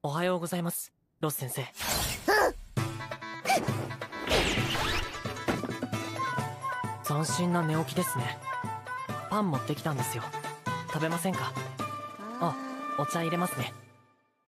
おはようございます。ロス先生。斬新な寝起きですね。パン持ってきたんですよ。食べませんか？あお茶入れますね。